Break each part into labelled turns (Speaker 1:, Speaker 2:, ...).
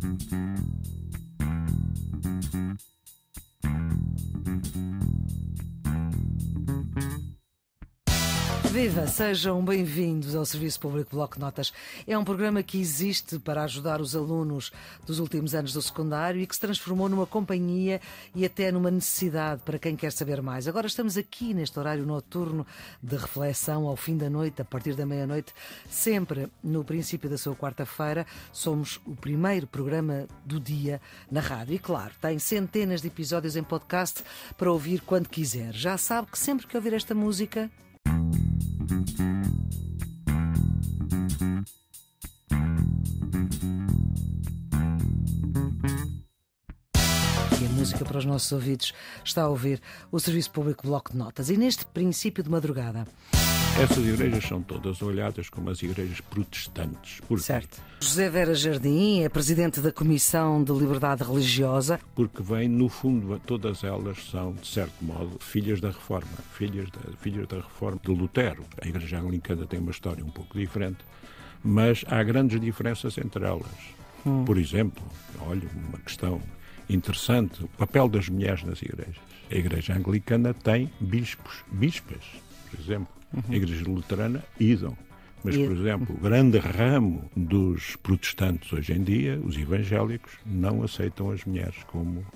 Speaker 1: Thank you. Viva, sejam bem-vindos ao Serviço Público Bloco de Notas. É um programa que existe para ajudar os alunos dos últimos anos do secundário e que se transformou numa companhia e até numa necessidade para quem quer saber mais. Agora estamos aqui neste horário noturno de reflexão ao fim da noite, a partir da meia-noite, sempre no princípio da sua quarta-feira. Somos o primeiro programa do dia na rádio e, claro, tem centenas de episódios em podcast para ouvir quando quiser. Já sabe que sempre que ouvir esta música, música para os nossos ouvidos está a ouvir o Serviço Público Bloco de Notas. E neste princípio de madrugada.
Speaker 2: Essas igrejas são todas olhadas como as igrejas protestantes.
Speaker 1: Por certo. José Vera Jardim é presidente da Comissão de Liberdade Religiosa.
Speaker 2: Porque vem, no fundo, todas elas são, de certo modo, filhas da Reforma, filhas da, filhas da Reforma de Lutero. A Igreja Anglicana tem uma história um pouco diferente, mas há grandes diferenças entre elas. Hum. Por exemplo, olha, uma questão interessante, o papel das mulheres nas igrejas. A Igreja Anglicana tem bispos, bispas, por exemplo. Uhum. A Igreja Luterana, idam. Mas, por exemplo, o grande ramo dos protestantes hoje em dia, os evangélicos, não aceitam as mulheres como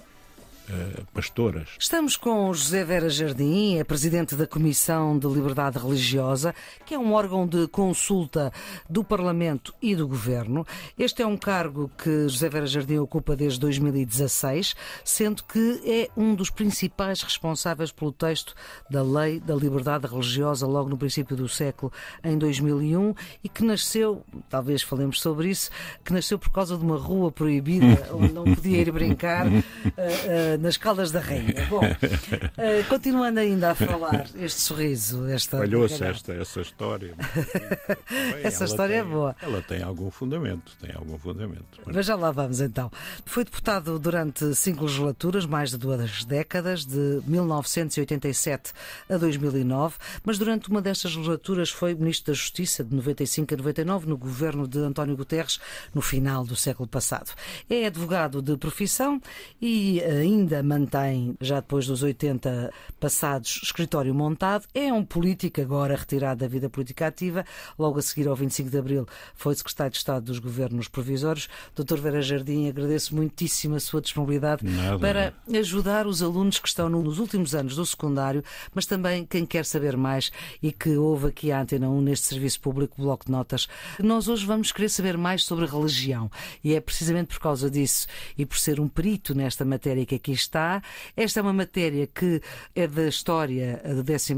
Speaker 2: pastoras.
Speaker 1: Estamos com José Vera Jardim, é presidente da Comissão de Liberdade Religiosa, que é um órgão de consulta do Parlamento e do Governo. Este é um cargo que José Vera Jardim ocupa desde 2016, sendo que é um dos principais responsáveis pelo texto da Lei da Liberdade Religiosa logo no princípio do século, em 2001, e que nasceu, talvez falemos sobre isso, que nasceu por causa de uma rua proibida onde não podia ir brincar. Uh, uh, nas Caldas da Rainha. Bom, uh, continuando ainda a falar, este sorriso, esta.
Speaker 2: Falhou-se esta, essa história.
Speaker 1: Bem, essa história é
Speaker 2: tem,
Speaker 1: é boa.
Speaker 2: Ela tem algum fundamento, tem algum fundamento.
Speaker 1: Mas... mas já lá vamos então. Foi deputado durante cinco legislaturas, mais de duas décadas, de 1987 a 2009, mas durante uma destas legislaturas foi Ministro da Justiça, de 95 a 99, no governo de António Guterres, no final do século passado. É advogado de profissão e ainda ainda mantém, já depois dos 80 passados, escritório montado. É um político agora retirado da vida política ativa. Logo a seguir, ao 25 de abril, foi secretário de Estado dos Governos Provisórios. Doutor Vera Jardim, agradeço muitíssimo a sua disponibilidade
Speaker 2: Nada.
Speaker 1: para ajudar os alunos que estão nos últimos anos do secundário, mas também quem quer saber mais e que ouve aqui a Antena 1 neste serviço público Bloco de Notas. Nós hoje vamos querer saber mais sobre religião e é precisamente por causa disso e por ser um perito nesta matéria que aqui está. Esta é uma matéria que é da história do 12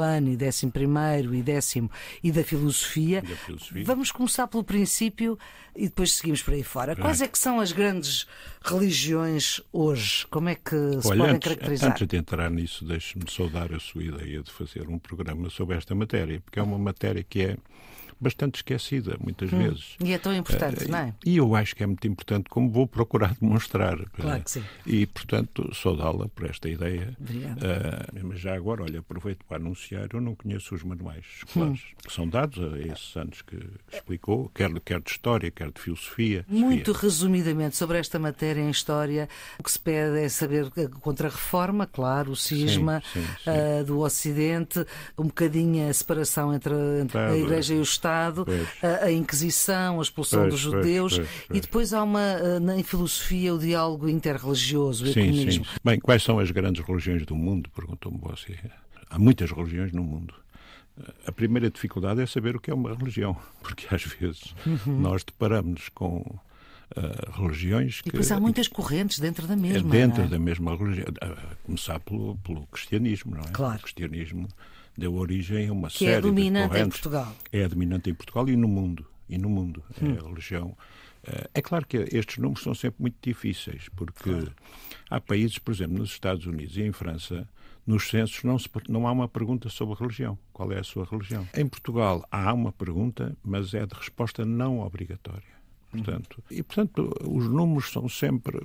Speaker 1: ano e 11 e décimo e da filosofia.
Speaker 2: Da filosofia.
Speaker 1: Vamos começar pelo princípio e depois seguimos por aí fora. Quais é que são as grandes religiões hoje? Como é que se
Speaker 2: Olha,
Speaker 1: podem
Speaker 2: antes,
Speaker 1: caracterizar?
Speaker 2: Antes de entrar nisso, deixe-me saudar a sua ideia de fazer um programa sobre esta matéria, porque é uma matéria que é bastante esquecida, muitas
Speaker 1: hum.
Speaker 2: vezes.
Speaker 1: E é tão importante,
Speaker 2: uh,
Speaker 1: não é?
Speaker 2: E eu acho que é muito importante, como vou procurar demonstrar.
Speaker 1: Claro que sim.
Speaker 2: E, portanto, saudá-la por esta ideia.
Speaker 1: Obrigada.
Speaker 2: Uh, mas já agora, olha, aproveito para anunciar, eu não conheço os manuais escolares hum. que são dados a esses anos que explicou, quer, quer de História, quer de Filosofia.
Speaker 1: Muito Sofia. resumidamente sobre esta matéria em História, o que se pede é saber contra a reforma, claro, o cisma
Speaker 2: sim, sim, sim.
Speaker 1: Uh, do Ocidente, um bocadinho a separação entre, entre a Igreja e o Estado Estado, a, a, Inquisição, a expulsão
Speaker 2: pois,
Speaker 1: dos judeus,
Speaker 2: pois, pois,
Speaker 1: e depois há uma, eh, em filosofia, o diálogo interreligioso, o
Speaker 2: sim,
Speaker 1: ecumenismo.
Speaker 2: Sim. Bem, quais são as grandes religiões do mundo? Perguntou-me você. Há muitas religiões no mundo. A primeira dificuldade é saber o que é uma religião, porque às vezes uhum. nós deparamos com Uh, religiões.
Speaker 1: Que, e depois há muitas correntes dentro da mesma.
Speaker 2: Dentro
Speaker 1: é?
Speaker 2: da mesma religião. A começar pelo, pelo cristianismo, não é?
Speaker 1: Claro.
Speaker 2: O cristianismo deu origem a uma
Speaker 1: que
Speaker 2: série
Speaker 1: é dominante
Speaker 2: de correntes.
Speaker 1: em Portugal.
Speaker 2: É a dominante em Portugal e no mundo. E no mundo.
Speaker 1: Hum.
Speaker 2: É a religião. É claro que estes números são sempre muito difíceis, porque claro. há países, por exemplo, nos Estados Unidos e em França, nos censos não, se, não há uma pergunta sobre religião. Qual é a sua religião? Em Portugal há uma pergunta, mas é de resposta não obrigatória. Portanto, e, portanto, os números são sempre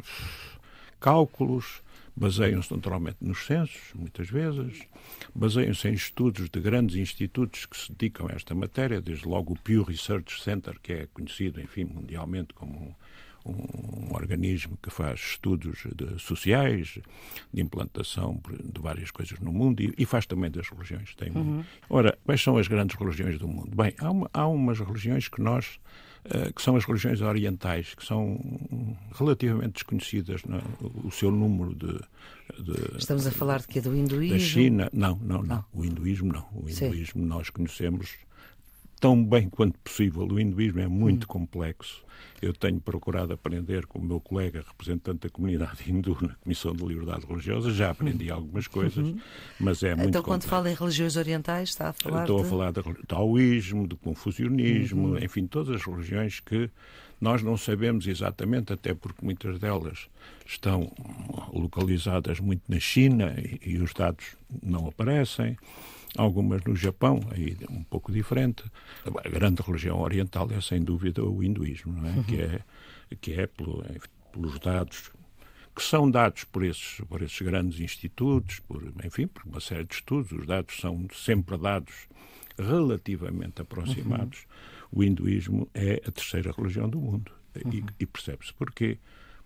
Speaker 2: cálculos, baseiam-se naturalmente nos censos, muitas vezes, baseiam-se em estudos de grandes institutos que se dedicam a esta matéria, desde logo o Pew Research Center, que é conhecido, enfim, mundialmente como um organismo que faz estudos de, sociais, de implantação de várias coisas no mundo e, e faz também das religiões. Tem uhum. Ora, quais são as grandes religiões do mundo? Bem, há, uma, há umas religiões que nós que são as religiões orientais, que são relativamente desconhecidas, no, o seu número de, de,
Speaker 1: Estamos a falar de que é do hinduísmo?
Speaker 2: Da China, não, não, não, não. O hinduísmo não. O hinduísmo Sim. nós conhecemos tão bem quanto possível. O hinduísmo é muito hum. complexo. Eu tenho procurado aprender com o meu colega representante da comunidade hindu na Comissão de Liberdade Religiosa. Já aprendi hum. algumas coisas, uhum. mas é muito
Speaker 1: Então,
Speaker 2: quando
Speaker 1: complexo. fala em religiões orientais, está a falar
Speaker 2: Estou
Speaker 1: de...
Speaker 2: a falar do taoísmo, do confucionismo, uhum. enfim, todas as religiões que nós não sabemos exatamente, até porque muitas delas estão localizadas muito na China e, e os dados não aparecem algumas no Japão, aí um pouco diferente. A grande religião oriental é sem dúvida o hinduísmo, é? Uhum. que é, que é pelo, pelos dados que são dados por esses, por esses grandes institutos, por, enfim, por uma série de estudos, os dados são sempre dados relativamente aproximados. Uhum. O hinduísmo é a terceira religião do mundo. Uhum. E, e percebe-se porquê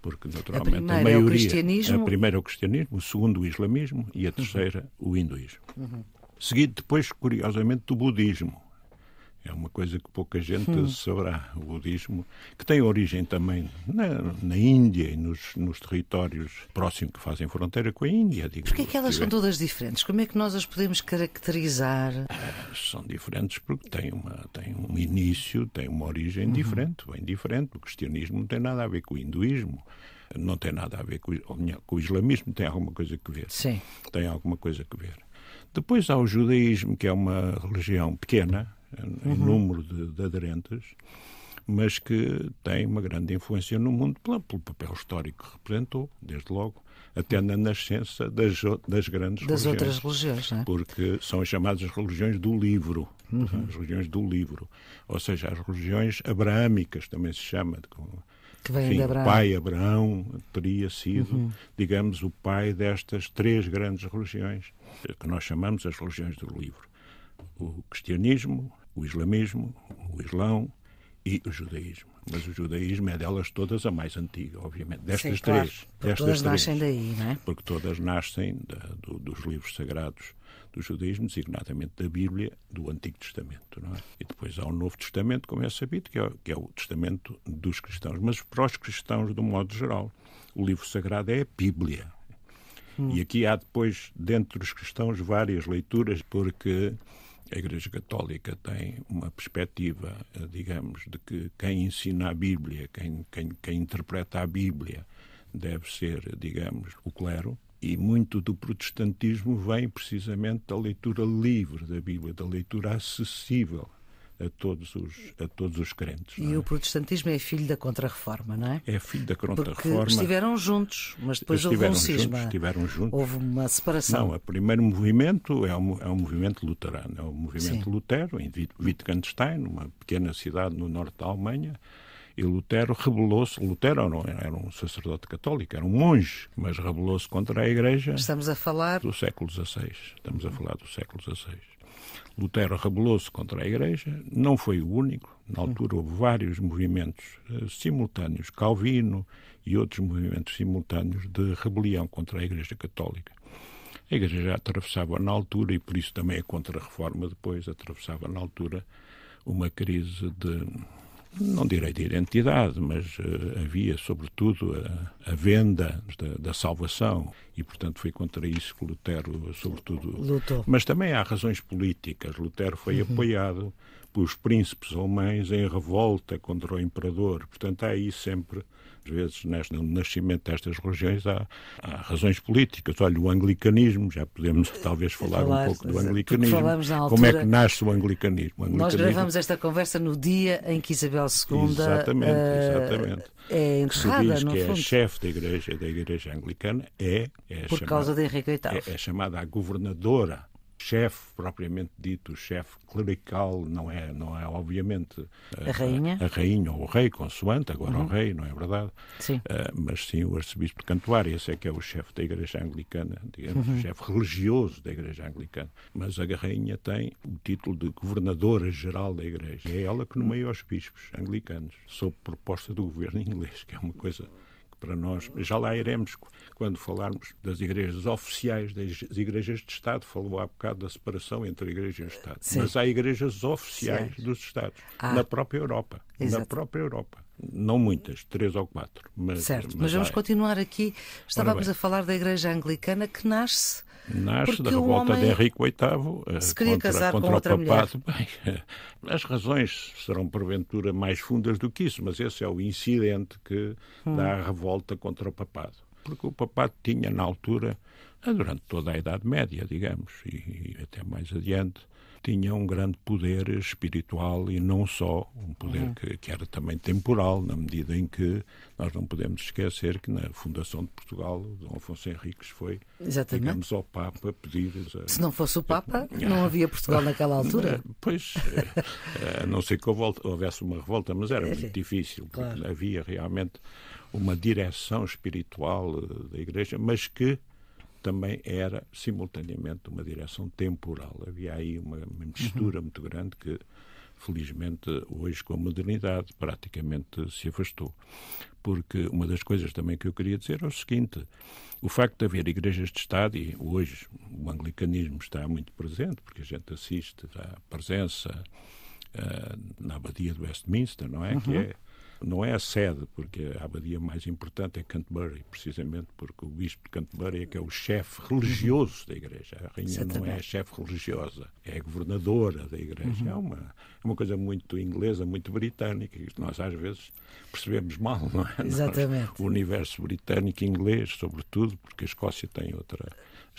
Speaker 2: porque naturalmente a, a maioria, é o cristianismo... a primeira é o cristianismo, o segundo o islamismo e a uhum. terceira uhum. o hinduísmo. Uhum seguido depois, curiosamente, do budismo. É uma coisa que pouca gente hum. saberá. O budismo, que tem origem também na, na Índia e nos, nos, territórios próximos que fazem fronteira com a Índia.
Speaker 1: Porquê é que elas são todas diferentes? Como é que nós as podemos caracterizar?
Speaker 2: Ah, são diferentes porque têm, uma, têm um início, têm uma origem uhum. diferente, bem diferente. O cristianismo não tem nada a ver com o hinduísmo não tem nada a ver com, com o islamismo, tem alguma coisa a ver.
Speaker 1: Sim.
Speaker 2: Tem alguma coisa a ver. Depois há o judaísmo, que é uma religião pequena, em uhum. número de, de, aderentes, mas que tem uma grande influência no mundo pelo, pelo, papel histórico que representou, desde logo, até na nascença das, das grandes
Speaker 1: das
Speaker 2: religiões.
Speaker 1: outras religiões, não é?
Speaker 2: Porque são as chamadas religiões do livro. Uhum. As religiões do livro. Ou seja, as religiões abraâmicas também se chama.
Speaker 1: Que vem de Abraão.
Speaker 2: O pai Abraão teria sido, uhum. digamos, o pai destas três grandes religiões que nós chamamos as religiões do livro: o cristianismo, o islamismo, o islão e o judaísmo. Mas o judaísmo é delas todas a mais antiga, obviamente. Destas Sim, claro. três.
Speaker 1: Porque destas todas três, nascem daí, não é?
Speaker 2: Porque todas nascem da, do, dos livros sagrados do judaísmo, designadamente da Bíblia, do Antigo Testamento. Não é? E depois há o Novo Testamento, como é sabido, que é, que é o testamento dos cristãos. Mas para os cristãos, de um modo geral, o livro sagrado é a Bíblia. Hum. E aqui há depois, dentro dos cristãos, várias leituras, porque a Igreja Católica tem uma perspectiva, eh, digamos, de que quem ensina a Bíblia, quem, quem, quem interpreta a Bíblia, deve ser, digamos, o clero. E muito do protestantismo vem precisamente da leitura livre da Bíblia, da leitura acessível a todos os, a todos os crentes.
Speaker 1: E é? o protestantismo é filho da Contra-Reforma, não é?
Speaker 2: É filho da Contra-Reforma.
Speaker 1: Estiveram juntos, mas depois houve um cisma.
Speaker 2: Juntos, estiveram juntos.
Speaker 1: Houve uma separação.
Speaker 2: Não, o primeiro movimento é um, é um movimento luterano. É um movimento Sim. Lutero, em Wittgenstein, uma pequena cidade no norte da Alemanha. E Lutero rebelou-se. Lutero não era um sacerdote católico, era um monge, mas rebelou-se contra a Igreja.
Speaker 1: Estamos a falar
Speaker 2: do século XVI. Estamos a falar do século XVI. Lutero rebelou-se contra a Igreja, não foi o único. Na altura houve vários movimentos uh, simultâneos, Calvino e outros movimentos simultâneos de rebelião contra a Igreja Católica. A Igreja já atravessava na altura, e por isso também a Contra-Reforma depois atravessava na altura uma crise de não direi de identidade, mas uh, havia, sobretudo, a, a venda da, da, salvação. E, portanto, foi contra isso que Lutero, sobretudo.
Speaker 1: Lutou.
Speaker 2: Mas também há razões políticas. Lutero foi uhum. apoiado pelos príncipes alemães em revolta contra o imperador. Portanto, há aí sempre às vezes, neste, no nascimento destas religiões, há, há, razões políticas. Olha, o anglicanismo, já podemos talvez falar, falar um pouco do anglicanismo.
Speaker 1: Altura,
Speaker 2: Como é que nasce o anglicanismo? o anglicanismo?
Speaker 1: Nós gravamos esta conversa no dia em que Isabel II
Speaker 2: exatamente, uh, exatamente.
Speaker 1: é enterrada,
Speaker 2: que se diz que
Speaker 1: fundo.
Speaker 2: é chefe da igreja, da igreja anglicana, é, é
Speaker 1: Por
Speaker 2: chamada,
Speaker 1: causa de Henrique VIII.
Speaker 2: É, é chamada a governadora chefe propriamente dito, o chefe clerical, não é, não é obviamente
Speaker 1: a, a rainha,
Speaker 2: a, a, rainha ou o rei, consoante, agora uhum. o rei, não é verdade?
Speaker 1: Sim.
Speaker 2: Uh, mas sim o arcebispo de Cantuária, esse é que é o chefe da Igreja Anglicana, digamos, uhum. o chefe religioso da Igreja Anglicana. Mas a rainha tem o título de governadora geral da Igreja. É ela que nomeia os bispos anglicanos, sob proposta do governo inglês, que é uma coisa para nós. Já lá iremos quando falarmos das igrejas oficiais, das igrejas de Estado. Falou há bocado da separação entre a igreja e o Estado. Sim. Mas há igrejas oficiais Sim. dos Estados, ah. na própria Europa. Exato. Na própria Europa. Não muitas, três ou quatro. Mas,
Speaker 1: certo, mas, mas vamos há... continuar aqui. Estávamos a falar da igreja anglicana que nasce
Speaker 2: nasce da revolta de Henrique VIII
Speaker 1: eh, se queria
Speaker 2: contra,
Speaker 1: casar
Speaker 2: contra
Speaker 1: com
Speaker 2: outra
Speaker 1: o papado.
Speaker 2: Bem, eh, as razões serão porventura mais fundas do que isso, mas esse é o incidente que hum. dá a revolta contra o papado. Porque o papado tinha na altura, durante toda a Idade Média, digamos, e, e até mais adiante, tinha um grande poder espiritual e não só, um poder uhum. que, que, era também temporal, na medida em que nós não podemos esquecer que na fundação de Portugal, Dom Afonso Henriques foi, Exatamente. digamos, ao Papa pedir...
Speaker 1: A... Se não fosse o Papa, não havia Portugal naquela altura.
Speaker 2: Pois, a não ser que houvesse uma revolta, mas era muito difícil, porque claro. havia realmente uma direção espiritual eh, da Igreja, mas que também era simultaneamente uma direção temporal. Havia aí uma, uma mistura uhum. muito grande que, felizmente, hoje com a modernidade praticamente se afastou. Porque uma das coisas também que eu queria dizer é o seguinte: o facto de haver igrejas de Estado, e hoje o anglicanismo está muito presente, porque a gente assiste à presença uh, na Abadia de Westminster, não é? Uhum. Que é não é a sede, porque a abadia mais importante é Canterbury, precisamente porque o bispo de Canterbury é que é o chefe religioso da igreja. A rainha Exatamente. não é a chefe religiosa, é a governadora da igreja. Uhum. É, uma, é uma coisa muito inglesa, muito britânica, e nós às vezes percebemos mal, não é?
Speaker 1: Exatamente.
Speaker 2: Nós, o universo britânico e inglês, sobretudo, porque a Escócia tem outra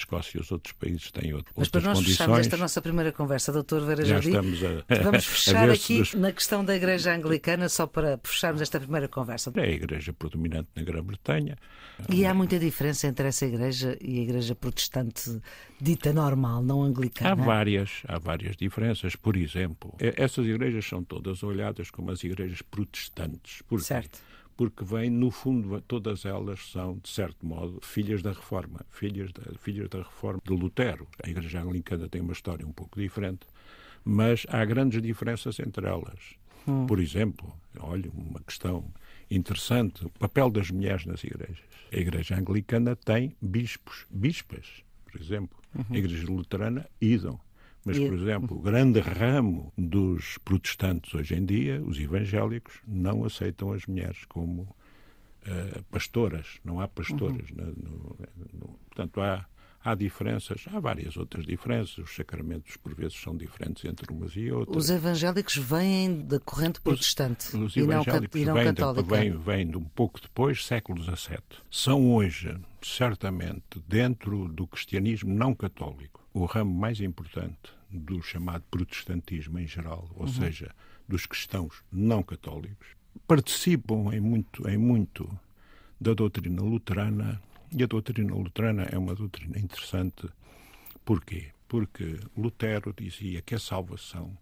Speaker 2: Escócia e os outros países têm outras
Speaker 1: Mas para nós
Speaker 2: condições.
Speaker 1: fecharmos esta nossa primeira conversa, doutor Vera
Speaker 2: Já
Speaker 1: Jardim,
Speaker 2: a,
Speaker 1: vamos fechar aqui na questão da Igreja Anglicana, só para fecharmos esta primeira conversa.
Speaker 2: É a Igreja predominante na Grã-Bretanha.
Speaker 1: E há muita diferença entre essa Igreja e a Igreja protestante dita normal, não anglicana?
Speaker 2: Há várias, há várias diferenças. Por exemplo, essas igrejas são todas olhadas como as igrejas protestantes. Por
Speaker 1: certo
Speaker 2: porque vem, no fundo, todas elas são, de certo modo, filhas da Reforma, filhas da, filhas da Reforma de Lutero. A Igreja Anglicana tem uma história um pouco diferente, mas há grandes diferenças entre elas. Hum. Por exemplo, olha, uma questão interessante, o papel das mulheres nas igrejas. A Igreja Anglicana tem bispos, bispas, por exemplo. Uhum. A Igreja Luterana, idam. Mas, por exemplo, o grande ramo dos protestantes hoje em dia, os evangélicos, não aceitam as mulheres como uh, pastoras. Não há pastoras. Uhum. No, no, no, portanto, há, há diferenças, há várias outras diferenças. Os sacramentos, por vezes, são diferentes entre umas e outras.
Speaker 1: Os evangélicos vêm da corrente protestante
Speaker 2: os, os evangélicos
Speaker 1: e não,
Speaker 2: vêm,
Speaker 1: católica.
Speaker 2: Vêm, vêm de um pouco depois, século XVII. São hoje, certamente, dentro do cristianismo não católico o ramo mais importante do chamado protestantismo em geral, ou uhum. seja, dos cristãos não católicos, participam em muito, em muito da doutrina luterana, e a doutrina luterana é uma doutrina interessante. Porquê? Porque Lutero dizia que a salvação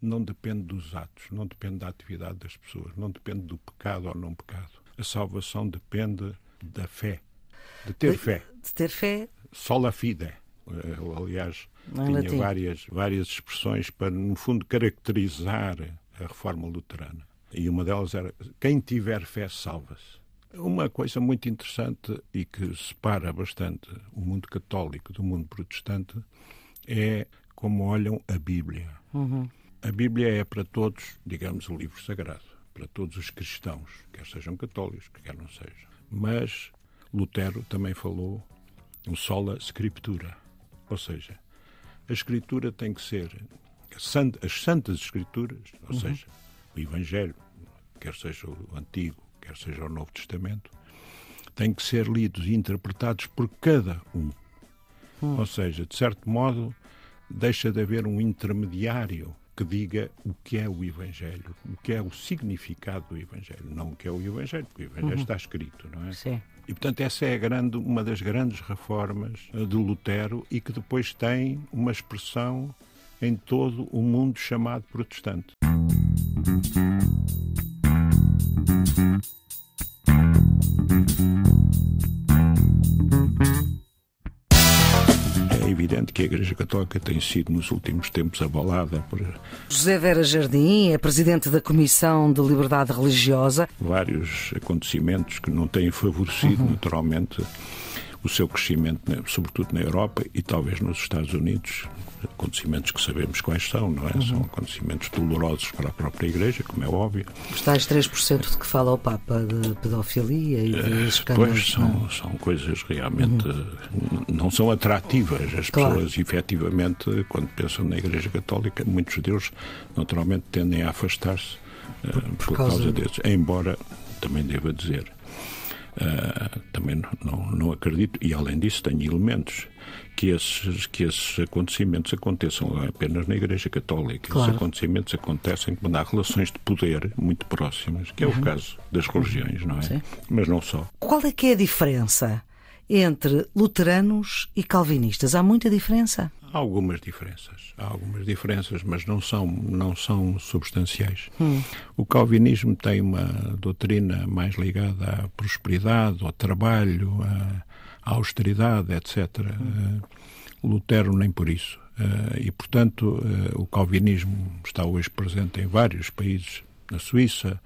Speaker 2: não depende dos atos, não depende da atividade das pessoas, não depende do pecado ou não pecado. A salvação depende da fé, de ter
Speaker 1: de,
Speaker 2: fé.
Speaker 1: De ter fé.
Speaker 2: Sola fide. Eh, aliás, tinha várias, várias expressões para, no fundo, caracterizar a reforma luterana. E uma delas era: quem tiver fé, salva-se. Uma coisa muito interessante e que separa bastante o mundo católico do mundo protestante é como olham a Bíblia.
Speaker 1: Uhum.
Speaker 2: A Bíblia é para todos, digamos, o livro sagrado, para todos os cristãos, quer sejam católicos, quer não sejam. Mas Lutero também falou um sola scriptura, ou seja, a escritura tem que ser as santas escrituras, ou uhum. seja, o Evangelho, quer seja o Antigo, quer seja o Novo Testamento, têm que ser lidos e interpretados por cada um. Uhum. Ou seja, de certo modo, deixa de haver um intermediário que diga o que é o Evangelho, o que é o significado do Evangelho, não o que é o Evangelho, porque o Evangelho uhum. está escrito, não é?
Speaker 1: Sim.
Speaker 2: E, portanto, essa é grande, uma das grandes reformas eh, de Lutero e que depois tem uma expressão em todo o mundo chamado protestante. Evidente que a Igreja Católica tem sido nos últimos tempos abalada por.
Speaker 1: José Vera Jardim é presidente da Comissão de Liberdade Religiosa.
Speaker 2: Vários acontecimentos que não têm favorecido, uhum. naturalmente, o seu crescimento, sobretudo na Europa e talvez nos Estados Unidos, acontecimentos que sabemos quais são, não é? Uhum. São acontecimentos dolorosos para a própria Igreja, como é óbvio.
Speaker 1: Os tais 3% de que fala o Papa de pedofilia e de escândalos.
Speaker 2: Pois, são, são coisas realmente. Uhum. não são atrativas. As claro. pessoas, efetivamente, quando pensam na Igreja Católica, muitos deles, naturalmente, tendem a afastar-se por, por, por, causa, causa desses. Embora, também devo dizer, Uh, também não, não acredito, e além disso tenho elementos que esses, que esses acontecimentos aconteçam apenas na Igreja Católica. Claro. Esses acontecimentos acontecem quando há relações de poder muito próximas, que é uhum. o caso das religiões, não é? Sim. Mas não só.
Speaker 1: Qual é que é a diferença entre luteranos e calvinistas? Há muita diferença?
Speaker 2: Há algumas diferenças, há algumas diferenças, mas não são, não são substanciais. Hum. O calvinismo tem uma doutrina mais ligada à prosperidade, ao trabalho, à, à austeridade, etc. Hum. Uh, Lutero nem por isso. Uh, e, portanto, uh, o calvinismo está hoje presente em vários países, na Suíça,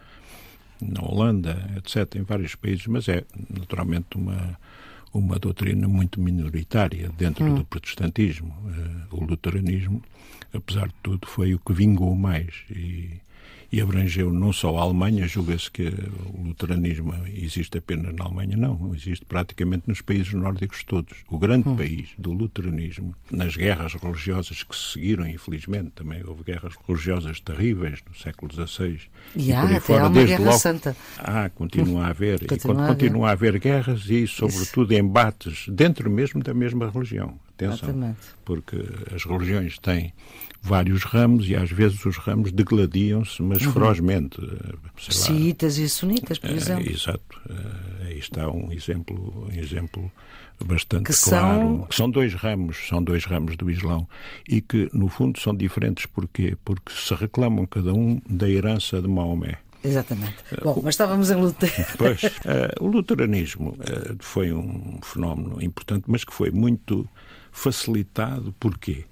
Speaker 2: na Holanda, etc., em vários países, mas é naturalmente uma uma doutrina muito minoritária dentro hum. do protestantismo. Uh, o luteranismo, apesar de tudo, foi o que vingou mais e e abrangeu não só a Alemanha, julga-se que o luteranismo existe apenas na Alemanha, não, existe praticamente nos países nórdicos todos. O grande hum. país do luteranismo, nas guerras religiosas que se seguiram, infelizmente, também houve guerras religiosas terríveis no século XVI.
Speaker 1: E, e há, até fora, há uma guerra logo, santa.
Speaker 2: Ah, continua a haver. Continua e continua a haver guerras e, sobretudo, Isso. embates dentro mesmo da mesma religião. Atenção, Exatamente. porque as religiões têm vários ramos e às vezes os ramos degladiam-se, mas uhum. ferozmente.
Speaker 1: Xiitas e sunitas, por eh, exemplo.
Speaker 2: É, exato. É, aí está um exemplo, um exemplo bastante que claro. São... Que são dois ramos, são dois ramos do Islão e que, no fundo, são diferentes. Porquê? Porque se reclamam cada um da herança de Maomé.
Speaker 1: Exatamente. Bom, mas estávamos em Lutero.
Speaker 2: Pois, uh, o luteranismo uh, foi um fenómeno importante, mas que foi muito facilitado por quê?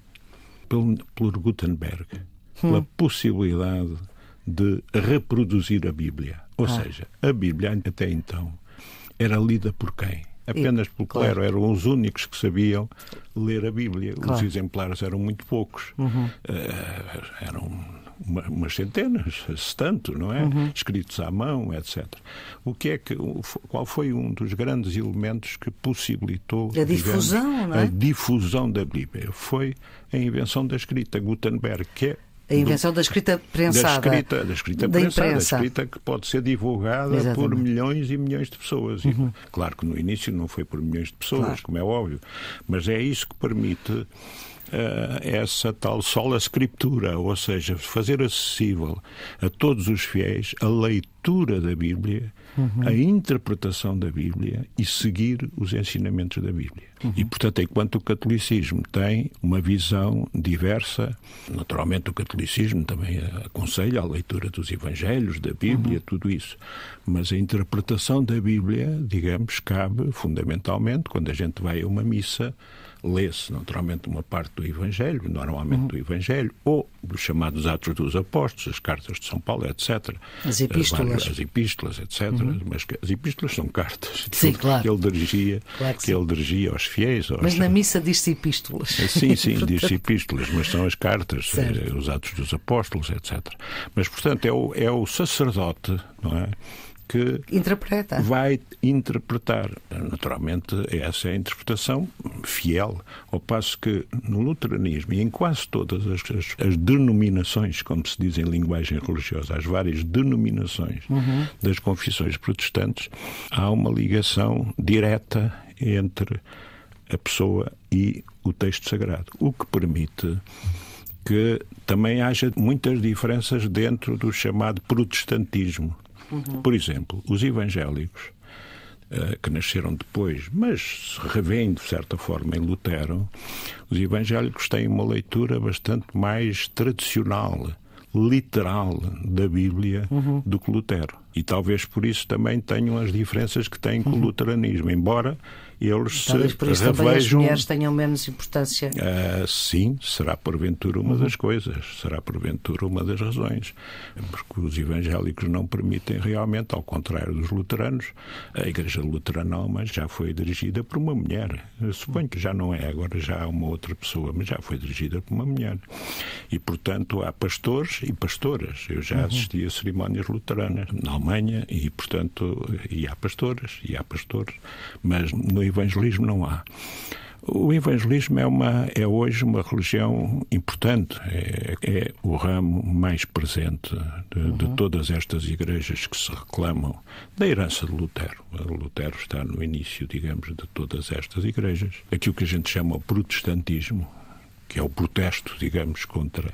Speaker 2: Pelo, por Gutenberg, hum. pela possibilidade de reproduzir a Bíblia. Ou ah. seja, a Bíblia até então era lida por quem? Apenas pelo clero. Claro. Eram os únicos que sabiam ler a Bíblia. Claro. Os exemplares eram muito poucos. Uhum. Uh, eram umas centenas, se tanto, não é? Uhum. Escritos à mão, etc. O que é que, qual foi um dos grandes elementos que possibilitou
Speaker 1: a difusão,
Speaker 2: digamos,
Speaker 1: é?
Speaker 2: a difusão da Bíblia? Foi a invenção da escrita. Gutenberg, que é
Speaker 1: a invenção do, da escrita prensada.
Speaker 2: Da escrita, da escrita da prensada, imprensa. da escrita que pode ser divulgada Exatamente. por milhões e milhões de pessoas. Uhum. E, claro que no início não foi por milhões de pessoas, claro. como é óbvio, mas é isso que permite essa tal sola escritura, ou seja, fazer acessível a todos os fiéis a leitura da Bíblia, uhum. a interpretação da Bíblia e seguir os ensinamentos da Bíblia. Uhum. E, portanto, enquanto o catolicismo tem uma visão diversa, naturalmente o catolicismo também aconselha a leitura dos Evangelhos, da Bíblia, uhum. tudo isso. Mas a interpretação da Bíblia, digamos, cabe fundamentalmente quando a gente vai a uma missa lê-se naturalmente uma parte do Evangelho, normalmente uhum. do Evangelho, ou dos chamados Atos dos Apóstolos, as cartas de São Paulo, etc.
Speaker 1: As epístolas.
Speaker 2: As, epístolas, etc. Uhum. Mas as epístolas são cartas
Speaker 1: sim,
Speaker 2: que,
Speaker 1: claro.
Speaker 2: que ele dirigia, claro que, que ele dirigia aos fiéis. Aos...
Speaker 1: Mas na missa diz-se epístolas.
Speaker 2: Sim, sim, diz-se epístolas, mas são as cartas, certo. Eh, os Atos dos Apóstolos, etc. Mas, portanto, é o, é o sacerdote, não é? Que
Speaker 1: Interpreta.
Speaker 2: vai interpretar. Naturalmente, essa é a interpretação fiel, ao passo que no luteranismo e em quase todas as, as, as denominações, como se diz em linguagem religiosa, as várias denominações uhum. das confissões protestantes, há uma ligação direta entre a pessoa e o texto sagrado, o que permite que também haja muitas diferenças dentro do chamado protestantismo. Uhum. Por exemplo, os evangélicos, uh, que nasceram depois, mas se revêem de certa forma em Lutero, os evangélicos têm uma leitura bastante mais tradicional, literal da Bíblia uhum. do que Lutero. E talvez por isso também tenham as diferenças que têm com o uhum. luteranismo, embora eles
Speaker 1: Talvez por isso
Speaker 2: revejam...
Speaker 1: as mulheres tenham menos importância.
Speaker 2: Uh, sim, será porventura uma uhum. das coisas, será porventura uma das razões. Porque os evangélicos não permitem realmente, ao contrário dos luteranos, a Igreja Luterana Alemã já foi dirigida por uma mulher. Eu suponho que já não é, agora já há uma outra pessoa, mas já foi dirigida por uma mulher. E, portanto, há pastores e pastoras. Eu já uhum. assisti a cerimónias luteranas na Alemanha e, portanto, e há pastores e há pastores. Mas no evangelismo não há. O evangelismo é, uma, é hoje uma religião importante, é, é o ramo mais presente de, uhum. de, todas estas igrejas que se reclamam da herança de Lutero. Lutero está no início, digamos, de todas estas igrejas. Aquilo que a gente chama o protestantismo, que é o protesto, digamos, contra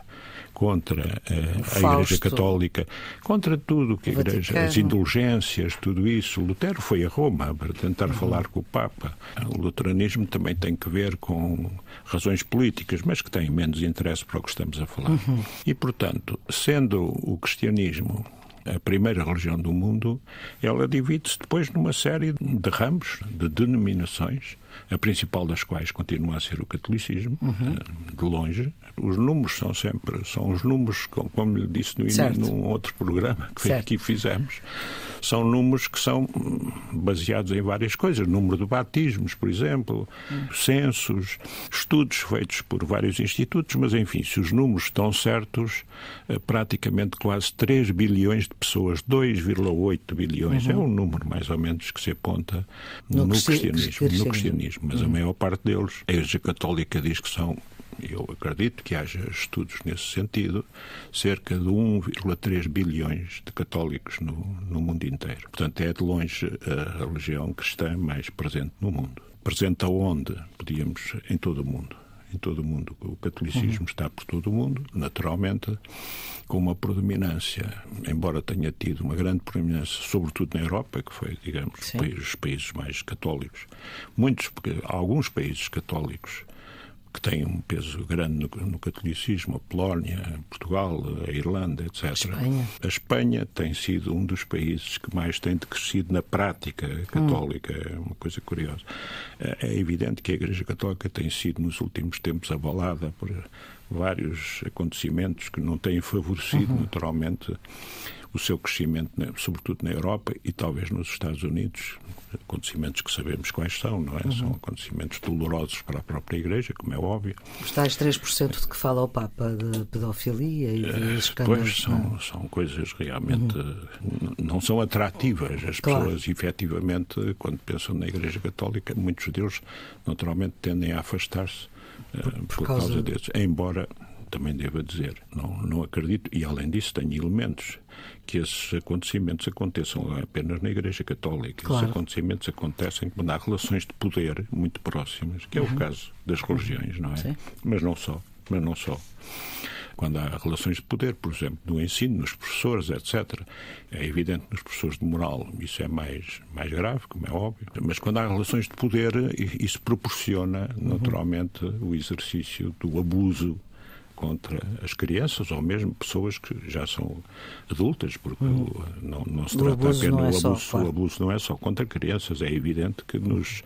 Speaker 2: contra a, a Igreja Católica, contra tudo que a Igreja, as indulgências, tudo isso. Lutero foi a Roma para tentar uhum. falar com o Papa. O luteranismo também tem que ver com razões políticas, mas que têm menos interesse para o que estamos a falar. Uhum. E, portanto, sendo o cristianismo a primeira religião do mundo, ela divide-se depois numa série de ramos, de denominações, a principal das quais continua a ser o catolicismo, uhum. De longe. Os números são sempre, são os números, como lhe disse no, num outro programa que aqui fizemos, são números que são baseados em várias coisas. Número de batismos, por exemplo, uhum. censos, estudos feitos por vários institutos, mas enfim, se os números estão certos, eh, praticamente quase 3 bilhões de pessoas, 2,8 bilhões, uhum. é um número mais ou menos que se aponta no, no cristianismo. No cristianismo mas a maior parte deles, a Igreja Católica diz que são eu acredito que haja estudos nesse sentido, cerca de 1,3 bilhões de católicos no, no, mundo inteiro. Portanto, é de longe a religião cristã mais presente no mundo. Presente aonde? Podíamos, em todo o mundo em todo o mundo. O catolicismo uhum. está por todo o mundo, naturalmente, com uma predominância, embora tenha tido uma grande predominância, sobretudo na Europa, que foi, digamos, os países mais católicos. Muitos, alguns países católicos que têm um peso grande no, no, catolicismo, a Polónia, Portugal, a Irlanda, etc. A
Speaker 1: Espanha.
Speaker 2: a Espanha tem sido um dos países que mais tem decrescido na prática católica, hum. é uma coisa curiosa. É, é evidente que a Igreja Católica tem sido, nos últimos tempos, abalada por vários acontecimentos que não têm favorecido, uhum. naturalmente, o seu crescimento, sobretudo na Europa e talvez nos Estados Unidos, acontecimentos que sabemos quais são, não é? Uhum. São acontecimentos dolorosos para a própria Igreja, como é óbvio.
Speaker 1: Os tais 3% de que fala o Papa de pedofilia e de eh, escândalos.
Speaker 2: Pois, são, são coisas realmente. Uhum. não são atrativas. As claro. pessoas, efetivamente, quando pensam na Igreja Católica, muitos deles, naturalmente, tendem a afastar-se por, por, por, causa, causa desses. Embora também devo dizer. Não, não acredito, e além disso tenho elementos, que esses acontecimentos aconteçam apenas na Igreja Católica. Claro. Esses acontecimentos acontecem quando há relações de poder muito próximas, que é uhum. o caso das religiões, não é? Sim. Mas não só, mas não só quando há relações de poder, por exemplo, no ensino, nos professores, etc. É evidente nos professores de moral, isso é mais, mais grave, como é óbvio, mas quando há relações de poder, isso proporciona uhum. naturalmente o exercício do abuso contra as crianças ou mesmo pessoas que já são adultas, porque hum. não, não, se trata apenas do é abuso. Só, claro. O abuso não é só contra crianças, é evidente que nos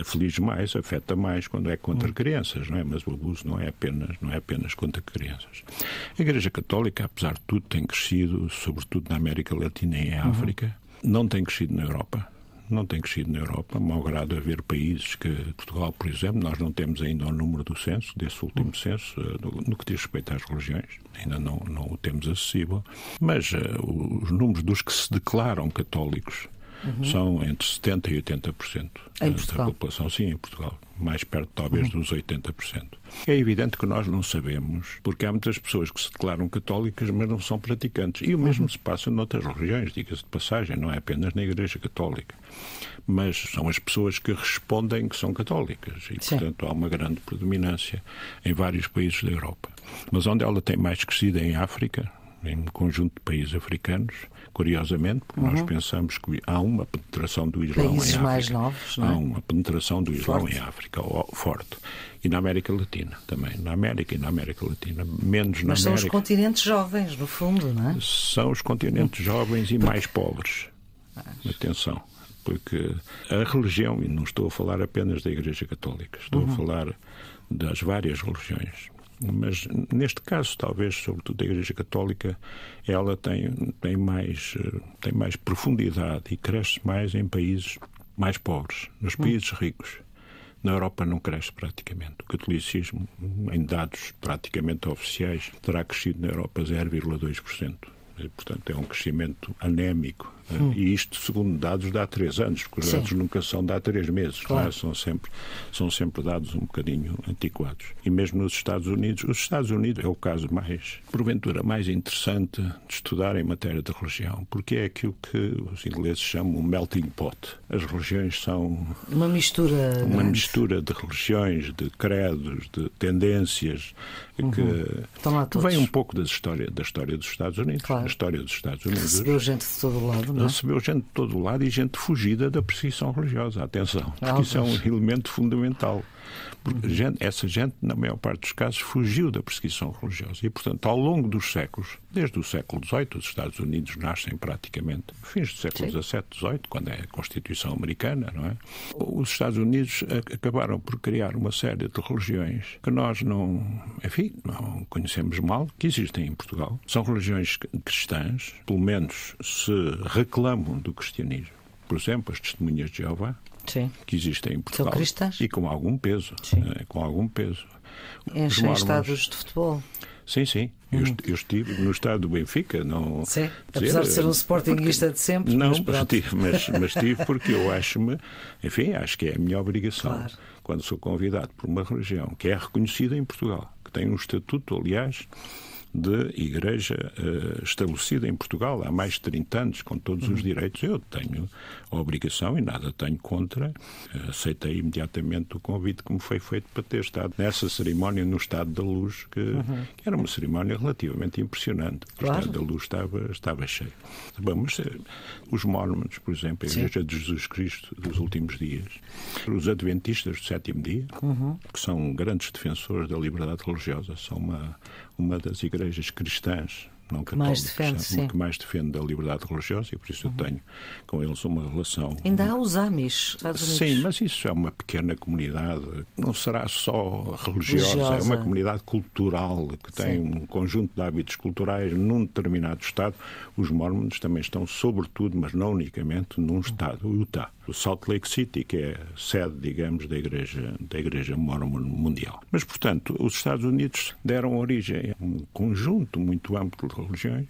Speaker 2: aflige mais, afeta mais quando é contra hum. crianças, não é? Mas o abuso não é apenas não é apenas contra crianças. A Igreja Católica, apesar de tudo, tem crescido, sobretudo na América Latina e em uhum. África, não tem crescido na Europa não tem crescido na Europa, malgrado haver países que, Portugal, por exemplo, nós não temos ainda o número do censo, desse último censo, eh, no, no que diz respeito às religiões, ainda não, não o temos acessível, mas uh, os números dos que se declaram católicos uhum. são entre 70% e 80%
Speaker 1: em
Speaker 2: da população. Sim, em Portugal. Mais perto, talvez, uhum. dos 80%. É evidente que nós não sabemos, porque há muitas pessoas que se declaram católicas, mas não são praticantes. E o mesmo uhum. se passa noutras religiões, diga-se de passagem, não é apenas na Igreja Católica. Mas são as pessoas que respondem que são católicas. E, Sim. portanto, há uma grande predominância em vários países da Europa. Mas onde ela tem mais crescido é em África, em um conjunto de países africanos, curiosamente, porque uhum. nós pensamos que há uma penetração do Islão
Speaker 1: países
Speaker 2: em África.
Speaker 1: mais novos, não é?
Speaker 2: Há uma penetração do Islão
Speaker 1: forte.
Speaker 2: em África, forte. E na América Latina também. Na América e na América Latina. Menos na
Speaker 1: Mas
Speaker 2: América. são
Speaker 1: os continentes jovens, no fundo, não é?
Speaker 2: São os continentes jovens e mais pobres. Atenção porque a religião, e não estou a falar apenas da Igreja Católica, estou uhum. a falar das várias religiões, mas neste caso, talvez, sobretudo a Igreja Católica, ela tem, tem, mais, tem mais profundidade e cresce mais em países mais pobres. Nos hum. países ricos, na Europa não cresce praticamente. O catolicismo, em dados praticamente oficiais, terá crescido na Europa 0,2%. Portanto, é um crescimento anémico Hum. E isto, segundo dados, dá três anos, porque os Sim. dados nunca são de há três meses, é? claro. é? são, sempre, são sempre dados um bocadinho antiquados. E mesmo nos Estados Unidos, os Estados Unidos é o caso mais, porventura, mais interessante de estudar em matéria de religião, porque é aquilo que os ingleses chamam um melting pot. As religiões são.
Speaker 1: Uma mistura.
Speaker 2: Uma mistura de religiões, de credos, de tendências, uhum. que vem um pouco da história, da história dos Estados Unidos.
Speaker 1: Claro.
Speaker 2: A história dos Estados Unidos.
Speaker 1: Recebeu gente de todo o lado, não é?
Speaker 2: Recebeu gente de todo o lado e gente fugida da perseguição religiosa. Atenção, porque isso é um elemento fundamental. Porque gente, essa gente, na maior parte dos casos, fugiu da perseguição religiosa. E, portanto, ao longo dos séculos, desde o século XVIII, os Estados Unidos nascem praticamente fins do século XVII, XVIII, quando é a Constituição Americana, não é? Os Estados Unidos acabaram por criar uma série de religiões que nós não, enfim, não conhecemos mal, que existem em Portugal. São religiões cristãs, pelo menos se reclamam do cristianismo. Por exemplo, as testemunhas de Jeová,
Speaker 1: Sim.
Speaker 2: que existem em Portugal.
Speaker 1: São cristãs.
Speaker 2: E com algum peso. É, com algum peso.
Speaker 1: Enchem estádios de futebol.
Speaker 2: Sim, sim. Eu, hum. eu, estive no estado do Benfica. Não,
Speaker 1: sim, apesar de ser um sportinguista de sempre.
Speaker 2: Não, mas, estive, mas, mas estive porque eu acho-me, enfim, acho que é a minha obrigação, claro. quando sou convidado por uma religião que é reconhecida em Portugal, que tem um estatuto, aliás, de igreja uh, estabelecida em Portugal há mais de 30 anos, com todos os uhum. direitos. Eu tenho a obrigação e nada tenho contra. Uh, aceitei imediatamente o convite que me foi feito para ter estado nessa cerimónia no Estado da Luz, que, uhum. que era uma cerimónia relativamente impressionante. Claro. O Estado da Luz estava, estava cheio. Bom, mas uh, os Mormons, por exemplo, a Igreja Sim. de Jesus Cristo dos últimos dias, os Adventistas do sétimo dia, uhum. que são grandes defensores da liberdade religiosa, são uma, uma das igrejas cristãs não católicas, mais defende, sim. que mais defende a liberdade religiosa e por isso uhum. eu tenho com eles uma relação.
Speaker 1: Ainda há os Amis,
Speaker 2: Sim, mas isso é uma pequena comunidade, não será só religiosa, religiosa. é uma comunidade cultural que tem sim. um conjunto de hábitos culturais num determinado Estado. Os mormons também estão, sobretudo, mas não unicamente, num Estado, o Utah. O Salt Lake City, que é sede, digamos, da Igreja, da igreja Mormon Mundial. Mas, portanto, os Estados Unidos deram origem a um conjunto muito amplo de religiões.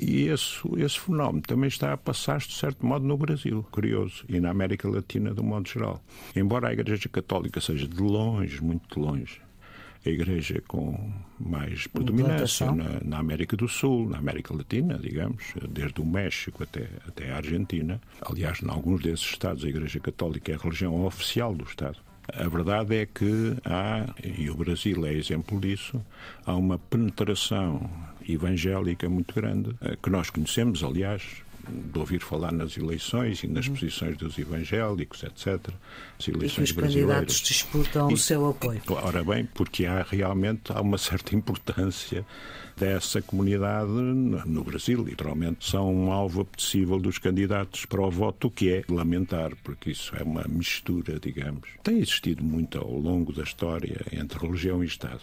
Speaker 2: E esse, esse fenómeno também está a passar-se, de certo modo, no Brasil, curioso, e na América Latina, de um modo geral. Embora a Igreja Católica seja de longe, muito de longe, a igreja com mais predominância na, na, América do Sul, na América Latina, digamos, desde o México até, até a Argentina. Aliás, em alguns desses estados, a Igreja Católica é a religião oficial do Estado. A verdade é que há, e o Brasil é exemplo disso, há uma penetração evangélica muito grande, eh, que nós conhecemos, aliás, de ouvir falar nas eleições e nas uhum. posições dos evangélicos, etc.
Speaker 1: As eleições e que os candidatos disputam e, o seu apoio.
Speaker 2: Ora bem, porque há realmente há uma certa importância dessa comunidade no Brasil. Literalmente são um alvo apetecível dos candidatos para o voto, o que é lamentar, porque isso é uma mistura, digamos. Tem existido muito ao longo da história entre religião e Estado.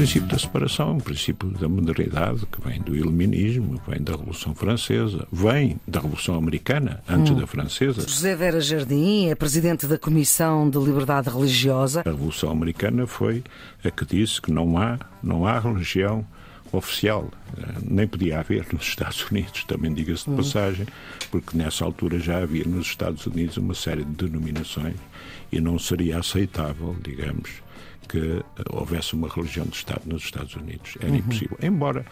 Speaker 2: Princípio da separação é um princípio da modernidade que vem do iluminismo, vem da Revolução Francesa, vem da Revolução Americana, antes hum. da Francesa.
Speaker 1: José Vera Jardim é presidente da Comissão de Liberdade Religiosa.
Speaker 2: A Revolução Americana foi a que disse que não há, não há religião oficial. Eh, nem podia haver nos Estados Unidos, também diga-se de hum. passagem, porque nessa altura já havia nos Estados Unidos uma série de denominações e não seria aceitável, digamos, que houvesse uma religião de Estado nos Estados Unidos. Era uhum. impossível. Embora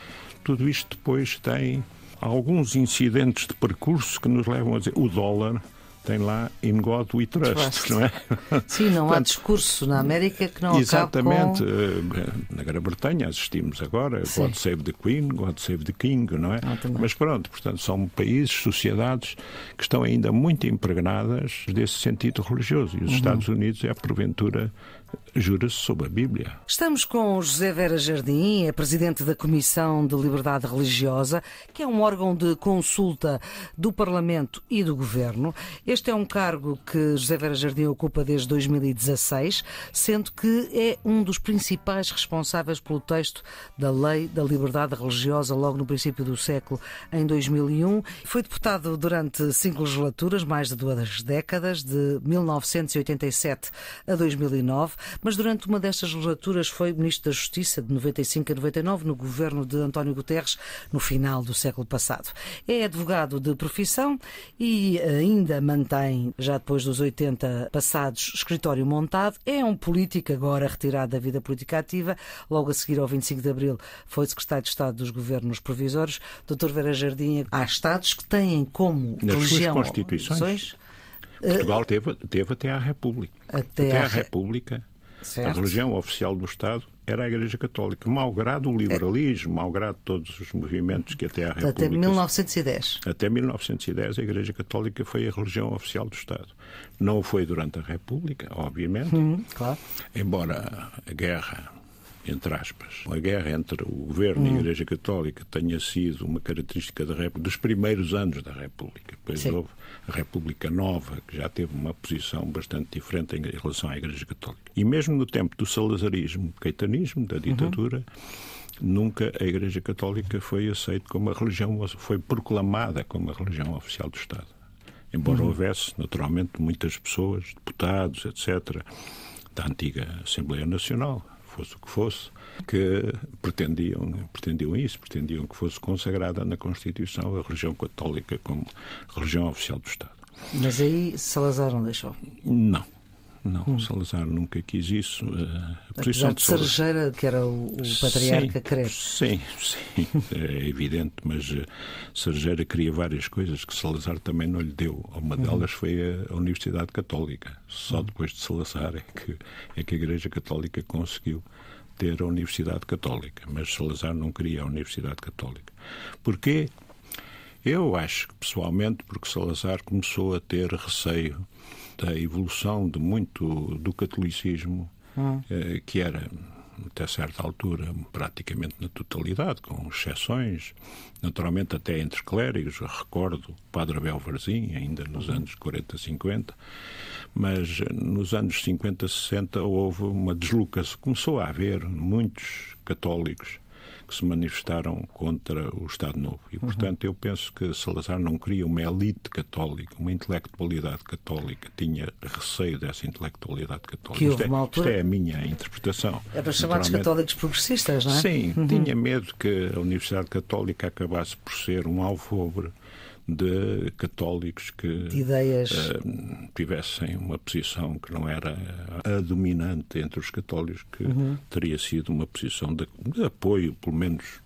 Speaker 2: tudo isto depois tem alguns incidentes de percurso que nos levam a dizer o dólar tem lá In God We Trust, Trust. não é?
Speaker 1: Sim, não há discurso na América que não
Speaker 2: Exatamente.
Speaker 1: Com...
Speaker 2: Eh, na Grã-Bretanha assistimos agora Sim. God Save the Queen, God Save the King, não é? Ah, Mas pronto, portanto, são países, sociedades que estão ainda muito impregnadas desse sentido religioso. E os uhum. Estados Unidos é, porventura, jura-se sob a Bíblia.
Speaker 1: Estamos com José Vera Jardim, é presidente da Comissão de Liberdade Religiosa, que é um órgão de consulta do Parlamento e do Governo. Este é um cargo que José Vera Jardim ocupa desde 2016, sendo que é um dos principais responsáveis pelo texto da Lei da Liberdade Religiosa, logo no princípio do século, em 2001. Foi deputado durante cinco legislaturas, mais de duas décadas, de 1987 a 2009 mas durante uma destas legislaturas foi Ministro da Justiça, de 95 a 99, no governo de António Guterres, no final do século passado. É advogado de profissão e ainda mantém, já depois dos 80 passados, escritório montado. É um político agora retirado da vida política ativa. Logo a seguir, ao 25 de abril, foi secretário de Estado dos Governos Provisórios. Doutor Vera Jardim, há Estados que têm como
Speaker 2: Nas
Speaker 1: religião...
Speaker 2: Suas constituições Portugal teve, teve até à República. Até, até à República, certo. a religião oficial do Estado era a Igreja Católica, malgrado o liberalismo, é. malgrado todos os movimentos que até à República...
Speaker 1: Até 1910.
Speaker 2: Até 1910 a Igreja Católica foi a religião oficial do Estado. Não foi durante a República, obviamente.
Speaker 1: Hum, claro.
Speaker 2: Embora a guerra entre aspas, a guerra entre o governo hum. e a hum. Igreja Católica tenha sido uma característica da República, dos primeiros anos da República. Depois Sim. houve a República Nova, que já teve uma posição bastante diferente em relação à Igreja Católica. E mesmo no tempo do salazarismo, caetanismo, da ditadura, uhum. nunca a Igreja Católica foi aceita como a religião, foi proclamada como a religião oficial do Estado. Embora uhum. houvesse, naturalmente, muitas pessoas, deputados, etc., da antiga Assembleia Nacional, fosse o que fosse, que pretendiam, pretendiam isso, pretendiam que fosse consagrada na Constituição a religião católica como religião oficial do Estado.
Speaker 1: Mas aí Salazar não deixou?
Speaker 2: Não. Não, hum. Salazar nunca quis isso.
Speaker 1: A posição de Cerejeira, que era o, o patriarca, querer.
Speaker 2: Sim, sim, é evidente, mas uh, Cerejeira queria várias coisas que Salazar também não lhe deu. Uma uhum. delas foi a, a, Universidade Católica. Só uhum. depois de Salazar é que, é que a Igreja Católica conseguiu ter a Universidade Católica, mas Salazar não queria a Universidade Católica. Porquê? Eu acho que, pessoalmente, porque Salazar começou a ter receio da evolução de muito do catolicismo, hum. eh, que era até certa altura, praticamente na totalidade, com exceções, naturalmente até entre clérigos, recordo Padre Abel Varzim, ainda nos uhum. anos 40, 50, mas nos anos 50, 60 houve uma deslocação, começou a haver muitos católicos que se manifestaram contra o Estado Novo. E, portanto, eu penso que Salazar não queria uma elite católica, uma intelectualidade católica, tinha receio dessa intelectualidade católica.
Speaker 1: Isto, é,
Speaker 2: isto é a minha interpretação.
Speaker 1: É para chamados católicos progressistas, não é?
Speaker 2: Sim, uhum. tinha medo que a Universidade Católica acabasse por ser um alfobre de católicos que
Speaker 1: ideias.
Speaker 2: Uh, tivessem uma posição que não era a dominante entre os católicos, que uhum. teria sido uma posição de, de apoio, pelo menos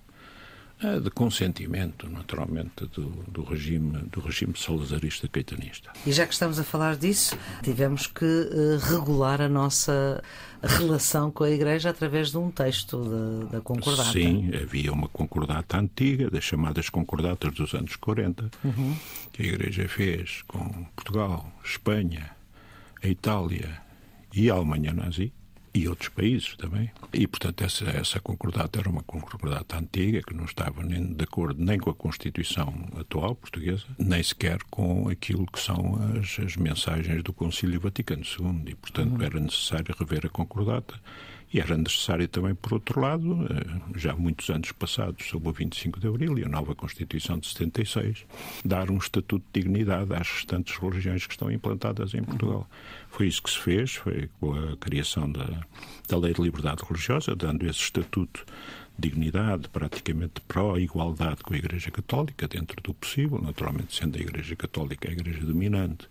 Speaker 2: de consentimento, naturalmente, do, do, regime, do regime salazarista caetanista.
Speaker 1: E já que estamos a falar disso, tivemos que uh, regular a nossa relação com a Igreja através de um texto da, da concordata.
Speaker 2: Sim, havia uma concordata antiga, das chamadas concordatas dos anos 40, uhum. que a Igreja fez com Portugal, Espanha, a Itália e a Alemanha nazi e outros países também. E, portanto, essa, essa concordata era uma concordata antiga, que não estava nem de acordo nem com a Constituição atual portuguesa, nem sequer com aquilo que são as, as mensagens do Concílio Vaticano II. E, portanto, uhum. era necessário rever a concordata E era necessário também, por outro lado, eh, já muitos anos passados, sob o 25 de Abril e a nova Constituição de 76, dar um estatuto de dignidade às restantes religiões que estão implantadas em Portugal. Foi isso que se fez, foi com a criação da, da Lei de Liberdade Religiosa, dando esse estatuto dignidade, praticamente pró-igualdade com a Igreja Católica, dentro do possível, naturalmente sendo a Igreja Católica a Igreja dominante.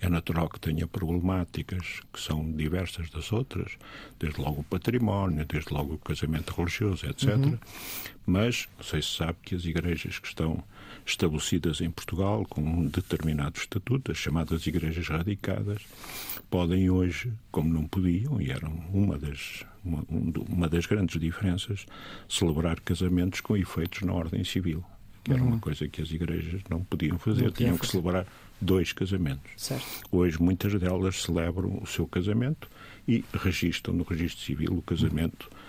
Speaker 2: É natural que tenha problemáticas que são diversas das outras, desde logo o património, desde logo o casamento religioso, etc. Uhum. Mas, não sei se sabe que as igrejas que estão estabelecidas em Portugal com um determinado estatuto, as chamadas igrejas radicadas, podem hoje, como não podiam, e eram uma das, uma, uma das grandes diferenças, celebrar casamentos com efeitos na ordem civil, que era uma uhum. coisa que as igrejas não podiam fazer, não tinham que celebrar dois casamentos.
Speaker 1: Certo.
Speaker 2: Hoje muitas delas celebram o seu casamento e registram no registro civil o casamento uh,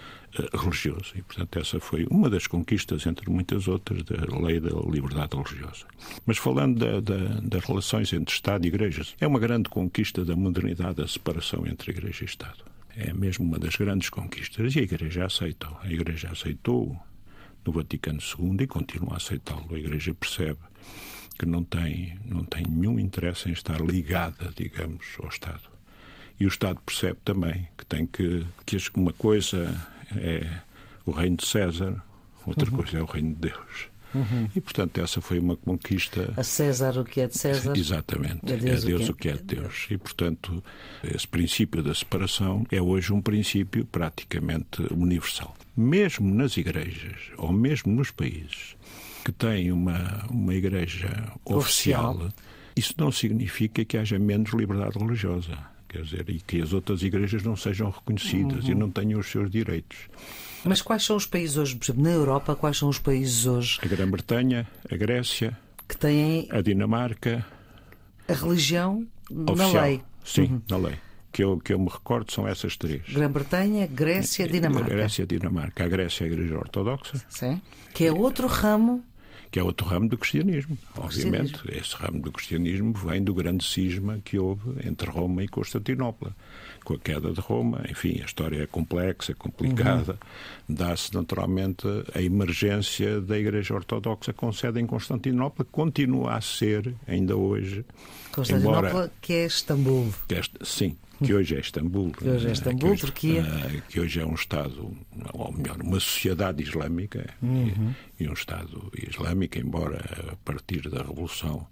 Speaker 2: religioso. E, portanto, essa foi uma das conquistas, entre muitas outras, da lei da liberdade religiosa. Mas falando da, da, das relações entre Estado e Igrejas, é uma grande conquista da modernidade a separação entre Igreja e Estado. É mesmo uma das grandes conquistas. E a Igreja aceitou. A Igreja aceitou no Vaticano II e continua a aceitá-lo. A Igreja percebe que não tem, não tem nenhum interesse em estar ligada, digamos, ao Estado. E o Estado percebe também que tem que, que uma coisa é o reino de César, outra uhum. coisa é o reino de Deus. Uhum. E, portanto, essa foi uma conquista.
Speaker 1: A César o que é de César.
Speaker 2: Exatamente. A Deus, é Deus o que é, o que é de Deus. E, portanto, esse princípio da separação é hoje um princípio praticamente universal. Mesmo nas igrejas, ou mesmo nos países que têm uma, uma igreja oficial, oficial isso não significa que haja menos liberdade religiosa quer dizer, e que as outras igrejas não sejam reconhecidas uhum. e não tenham os seus direitos.
Speaker 1: Mas quais são os países hoje, na Europa, quais são os países hoje?
Speaker 2: A Grã-Bretanha, a Grécia,
Speaker 1: que têm
Speaker 2: a Dinamarca.
Speaker 1: A religião oficial. na lei.
Speaker 2: Sim, uhum. na lei. Que eu, que eu me recordo são essas três.
Speaker 1: Grã-Bretanha, Grécia, Dinamarca.
Speaker 2: Grécia, Dinamarca. A Grécia é a Igreja Ortodoxa.
Speaker 1: Sim. Que é outro ramo
Speaker 2: que é outro ramo do cristianismo. Obviamente, cristianismo. esse ramo do cristianismo vem do grande cisma que houve entre Roma e Constantinopla. Com a queda de Roma, enfim, a história é complexa, é complicada. Uhum. Dá-se naturalmente a emergência da Igreja Ortodoxa com sede em Constantinopla, continua a ser, ainda hoje.
Speaker 1: Constantinopla, embora, que é Istambul.
Speaker 2: Que é, sim, que hoje é Istambul.
Speaker 1: Que hoje é Istambul, que hoje, Turquia.
Speaker 2: Uh, que hoje é um Estado, ou melhor, uma sociedade islâmica uhum. e, e, um Estado islâmico, embora a partir da Revolução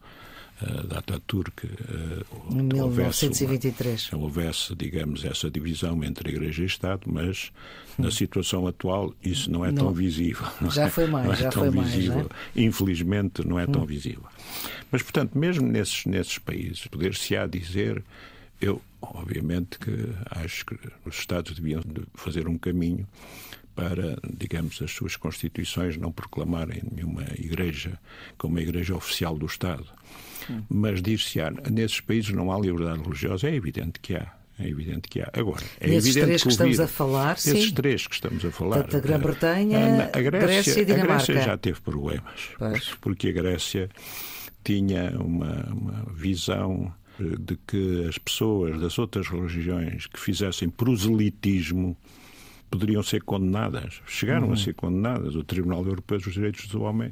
Speaker 2: uh, da Ataturk
Speaker 1: uh, em 1923
Speaker 2: houvesse, houvesse, digamos, essa divisão entre Igreja e Estado, mas na situação atual isso não é não, tão visível.
Speaker 1: Já é, foi mais,
Speaker 2: é
Speaker 1: já foi
Speaker 2: visível.
Speaker 1: mais.
Speaker 2: É? Infelizmente não é tão hum. visível. Mas, portanto, mesmo nesses, nesses países, poder-se-á dizer eu, obviamente, que acho que os Estados deviam fazer um caminho para, digamos, as suas constituições não proclamarem nenhuma igreja como a igreja oficial do Estado. Hum. Mas dir-se-á, nesses países não há liberdade religiosa, é evidente que há. É evidente que há. Agora, é
Speaker 1: Nesses três que,
Speaker 2: que
Speaker 1: estamos a falar,
Speaker 2: sim. Esses três que estamos a falar.
Speaker 1: Da Grã-Bretanha, a, a, Grécia, Grécia e Dinamarca.
Speaker 2: A Grécia já teve problemas. Pois. Porque a Grécia tinha uma, uma visão de que as pessoas das outras religiões que fizessem proselitismo poderiam ser condenadas. Chegaram uhum. a ser condenadas. O Tribunal Europeu dos Direitos do Homem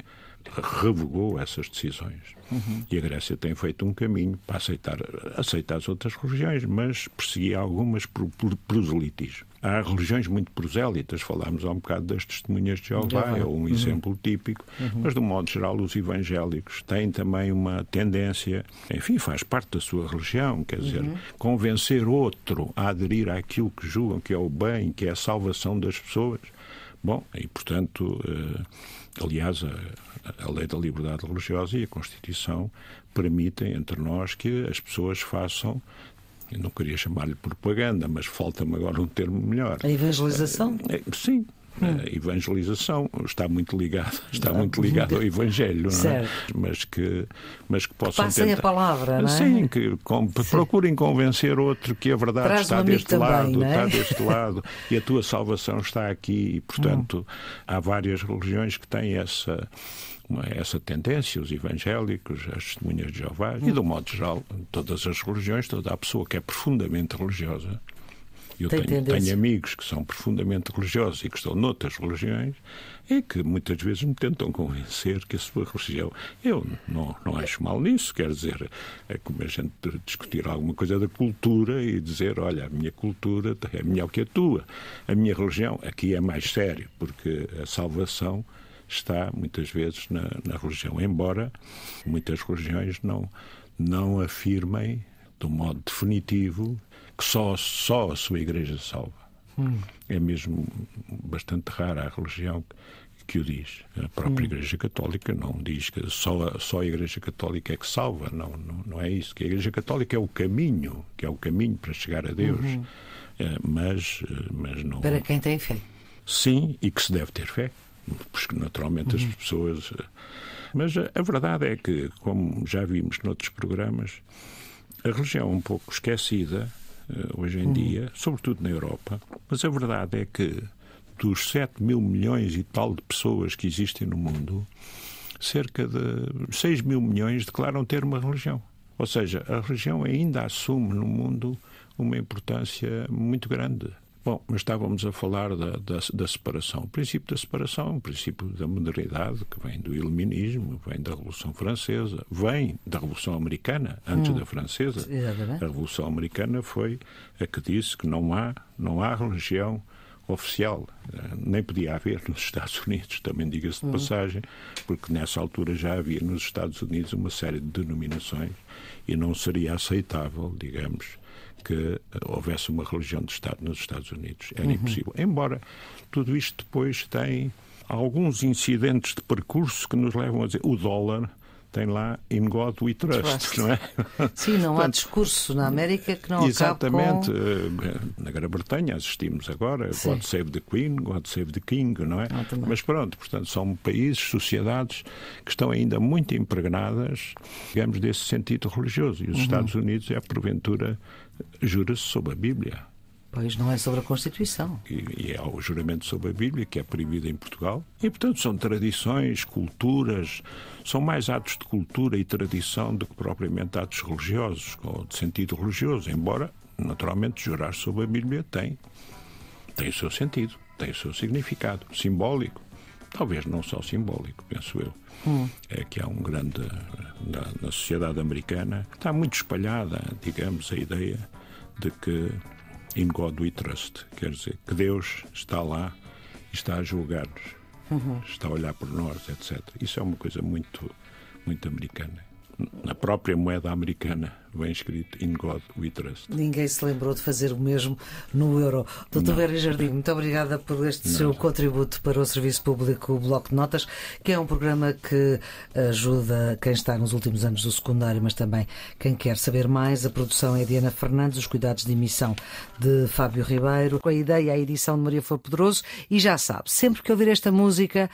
Speaker 2: revogou essas decisões. Uhum. E a Grécia tem feito um caminho para aceitar, aceitar as outras religiões, mas perseguir algumas por, por proselitismo. Há religiões muito prosélitas, falámos há um bocado das testemunhas de Jeová, é um uhum. exemplo típico, uhum. mas de um modo geral os evangélicos têm também uma tendência, enfim, faz parte da sua religião, quer dizer, uhum. convencer outro a aderir àquilo que julgam que é o bem, que é a salvação das pessoas. Bom, e portanto, eh, aliás, a, a lei da liberdade religiosa e a Constituição permitem entre nós que as pessoas façam eu não queria chamar-lhe propaganda, mas falta-me agora um termo melhor.
Speaker 1: A evangelização?
Speaker 2: É, sim, Hum. A evangelização está muito ligada, está muito ligado ao Evangelho, não é? mas que, mas que possam
Speaker 1: Passem
Speaker 2: tentar...
Speaker 1: a palavra, não é?
Speaker 2: Sim, que com... Sim. procurem convencer outro que a verdade
Speaker 1: Traz
Speaker 2: está deste
Speaker 1: também,
Speaker 2: lado,
Speaker 1: é?
Speaker 2: está deste lado e a tua salvação está aqui. E, portanto, hum. há várias religiões que têm essa essa tendência, os evangélicos, as testemunhas de Jeová, e, de um modo geral, todas as religiões, toda a pessoa que é profundamente religiosa, eu tenho, tenho, amigos que são profundamente religiosos e que estão noutras religiões e que muitas vezes me tentam convencer que a sua religião. Eu não, não acho mal nisso, quer dizer, é como a gente discutir alguma coisa da cultura e dizer: olha, a minha cultura é melhor que a tua. A minha religião aqui é mais sério, porque a salvação está muitas vezes na, na religião, embora muitas religiões não, não afirmem de um modo definitivo que só, só a sua igreja salva. Hum. É mesmo bastante rara a religião que o diz. A própria hum. Igreja Católica não diz que só a, só a Igreja Católica é que salva. Não, não, não é isso. Que a Igreja Católica é o caminho, que é o caminho para chegar a Deus. Uhum. É, mas, mas não.
Speaker 1: Para quem tem fé.
Speaker 2: Sim, e que se deve ter fé. Porque naturalmente uhum. as pessoas. Eh, mas a, a verdade é que, como já vimos noutros programas, a religião é um pouco esquecida hoje em uhum. dia, sobretudo na Europa, mas a verdade é que dos 7 mil milhões e tal de pessoas que existem no mundo, cerca de 6 mil milhões declaram ter uma religião. Ou seja, a religião ainda assume no mundo uma importância muito grande. Bom, mas estávamos a falar da, da, da, separação. O princípio da separação, o princípio da modernidade, que vem do iluminismo, vem da Revolução Francesa, vem da Revolução Americana, antes hum, da Francesa. Exatamente. A Revolução Americana foi a que disse que não há, não há religião oficial. Nem podia haver nos Estados Unidos, também diga-se de hum. passagem, porque nessa altura já havia nos Estados Unidos uma série de denominações e não seria aceitável, digamos, que houvesse uma religião de Estado nos Estados Unidos. Era uhum. impossível. Embora tudo isto depois tem alguns incidentes de percurso que nos levam a dizer o dólar tem lá In God We Trust, Trust. não é?
Speaker 1: Sim, não Portanto, há discurso na América que não
Speaker 2: Exatamente.
Speaker 1: Com...
Speaker 2: Eh, na Grã-Bretanha assistimos agora Sim. God Save the Queen, God Save the King, não é? Ah, Mas pronto, portanto, são países, sociedades que estão ainda muito impregnadas, digamos, desse sentido religioso. E os uhum. Estados Unidos é, porventura, jura-se sob a Bíblia.
Speaker 1: Pois não é sobre a Constituição.
Speaker 2: E, e, é o juramento sobre a Bíblia, que é proibido em Portugal. E, portanto, são tradições, culturas, são mais atos de cultura e tradição do que propriamente atos religiosos, ou de sentido religioso, embora, naturalmente, jurar sobre a Bíblia tem, tem o seu sentido, tem o seu significado simbólico. Talvez não só simbólico, penso eu. Hum. É que há um grande. Na, na sociedade americana está muito espalhada, digamos, a ideia de que in God we trust, quer dizer, que Deus está lá e está a julgar-nos, uhum. está a olhar por nós, etc. Isso é uma coisa muito, muito americana na própria moeda americana vem escrito In God We Trust.
Speaker 1: Ninguém se lembrou de fazer o mesmo no euro. Doutor Vera Jardim, muito obrigada por este Não. seu contributo para o Serviço Público Bloco de Notas, que é um programa que ajuda quem está nos últimos anos do secundário, mas também quem quer saber mais. A produção é Diana Fernandes, os cuidados de emissão de Fábio Ribeiro, com a ideia a edição de Maria Flor Pedroso. E já sabe, sempre que ouvir esta música.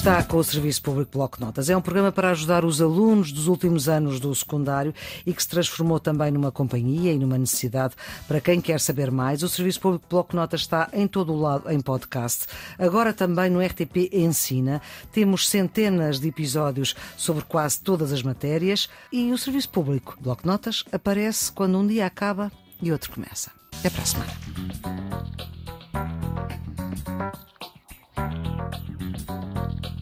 Speaker 1: Está com o Serviço Público Bloco Notas. É um programa para ajudar os alunos dos últimos anos do secundário e que se transformou também numa companhia e numa necessidade para quem quer saber mais. O Serviço Público Bloco Notas está em todo o lado em podcast. Agora também no RTP Ensina. Temos centenas de episódios sobre quase todas as matérias e o Serviço Público Bloco Notas aparece quando um dia acaba e outro começa. Até para a semana. フフフフ。